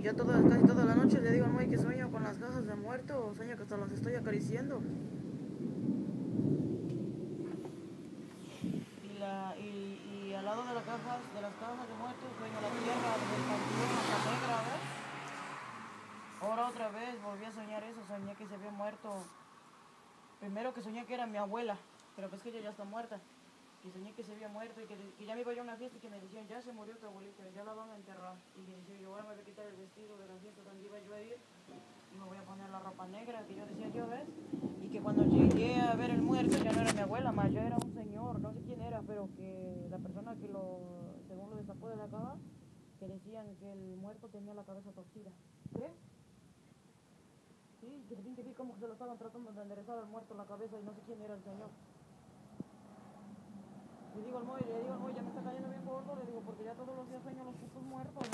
Y yo casi toda la noche le digo al Moy que sueño con las cajas de muerto, sueño que hasta las estoy acariciando. Y, al lado de, las cajas, de las cajas de muertos sueño la tierra del panteón, hasta negra. Ahora otra vez volví a soñar eso, soñé que se había muerto. Primero que soñé que era mi abuela, pero pues que ella ya está muerta. Y soñé que se había muerto y que, que ya me iba yo a una fiesta y que me decían, ya se murió tu abuelita, ya la van a enterrar. Y me decía yo, ahora me voy a quitar el vestido de la fiesta donde iba yo a ir y me voy a poner la ropa negra que yo decía yo, ¿ves? Y que cuando llegué a ver el muerto ya no era mi abuela, más ya era un señor, no sé quién era, pero que la persona que lo, según lo destapó de la cava, que decían que el muerto tenía la cabeza torcida. ¿Crees? Sí, que vi que se lo estaban tratando de enderezar al muerto la cabeza y no sé quién era el señor. Al Moy, le digo ya me está cayendo bien gordo, le digo, porque ya todos los días sueño los putos muertos.